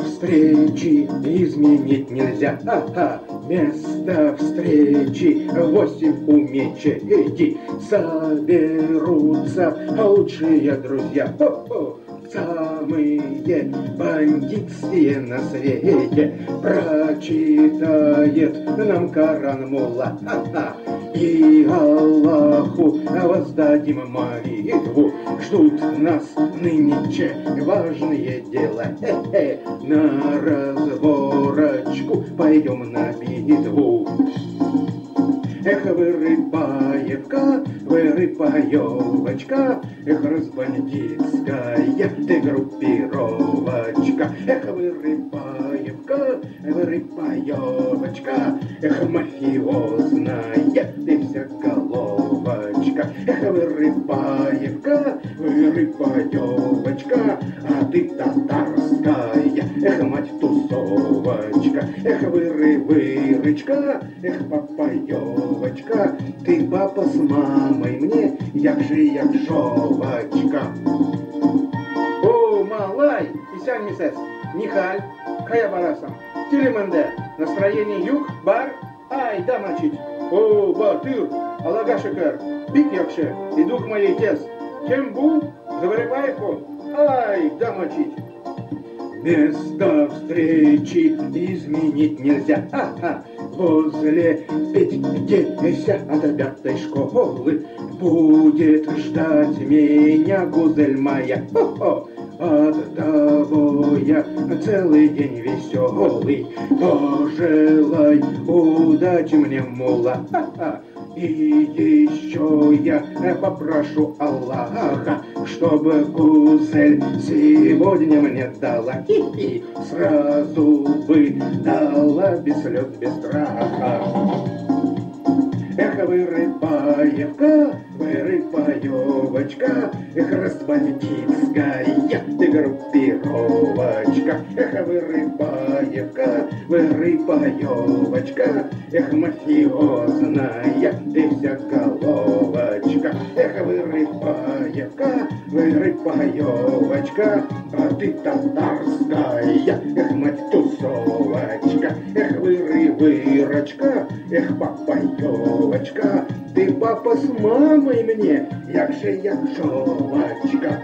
встречи изменить нельзя. Ага, место встречи восемь у мечети соберутся лучшие друзья. Хо-хо самые бандитские на свете Прочитает нам Коран Мулла И Аллаху воздадим молитву Ждут нас нынче важные дела Хе-хе, На разборочку пойдем на битву Эх, вырыпаевка, вырыпаевочка, Эх, разбандитская ты группировочка. Эх, вырыпаевка, вырыпаевочка, Эх, мафиозная ты головочка. Эх, вырыпаевка, вырыпаевочка, А ты татарская, эх, мать тусовочка. Эх, выры, вырычка, эх, папаёвочка дівочка, ти папа з мамою мне, як же як жовочка. О, малай, исян мисес, Нихаль, кая барасам, тилиманде, настроение юг, бар, ай, да мочить. О, батыр, алага шекер, бик якше, иду к моей тес. Чем бу, заварипайку, ай, да мочить. Место встречи изменить нельзя. Ха-ха. Возле пятидесятой пятой школы Будет ждать меня гузель моя. Хо-хо. От того я целый день веселый. Пожелай удачи мне, мула. Ха-ха. И еще я попрошу Аллаха, чтобы гузель сегодня мне дала. Хи-хи, сразу бы дала без слез, без страха. Эх, вырыпаевка, вырыпаевочка, Эх, разбандитская ты группировочка. Эх, вырыпаевка, вырыпаевочка, Эх, мафиозная ты вся головочка. Эх, вырыпаевка, вырыпаевочка, А ты татарская, эх, мать тусовочка. Эх, выры, вырочка, эх, папаевочка, Ты папа с мамой мне, як же як жовачка.